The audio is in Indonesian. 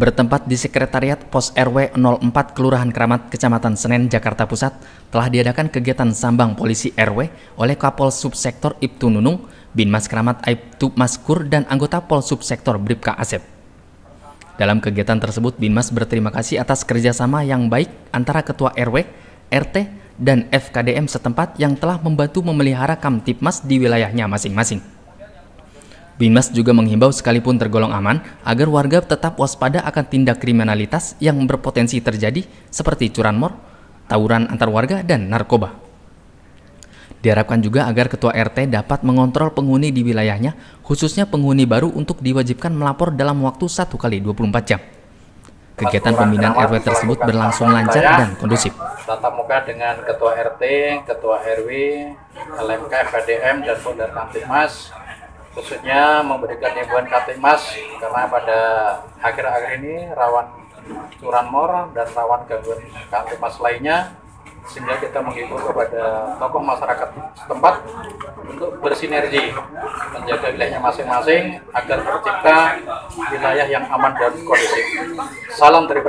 bertempat di Sekretariat Pos RW 04 Kelurahan Keramat, Kecamatan Senen, Jakarta Pusat, telah diadakan kegiatan sambang polisi RW oleh Kapol Subsektor Ibtu Nunung, Binmas Keramat Aibtu Maskur, dan anggota Pol Subsektor Bribka Asep. Dalam kegiatan tersebut, Binmas berterima kasih atas kerjasama yang baik antara Ketua RW, RT, dan FKDM setempat yang telah membantu memelihara Kamtipmas di wilayahnya masing-masing. Binmas juga menghimbau sekalipun tergolong aman, agar warga tetap waspada akan tindak kriminalitas yang berpotensi terjadi seperti curanmor, tawuran antar warga, dan narkoba. Diharapkan juga agar Ketua RT dapat mengontrol penghuni di wilayahnya, khususnya penghuni baru untuk diwajibkan melapor dalam waktu 1 kali 24 jam. Kegiatan pembinaan RW tersebut berlangsung lancar dan kondusif. Tatap muka dengan Ketua RT, Ketua RW, LMK, FKDM, dan Pondar Kamtipmas khususnya memberikan himbauan Katimas karena pada akhir-akhir ini rawan curanmor dan rawan gangguan Katimas lainnya sehingga kita menghibur kepada tokoh masyarakat setempat untuk bersinergi menjaga wilayahnya masing-masing agar tercipta wilayah yang aman dan kondusif. Salam dari.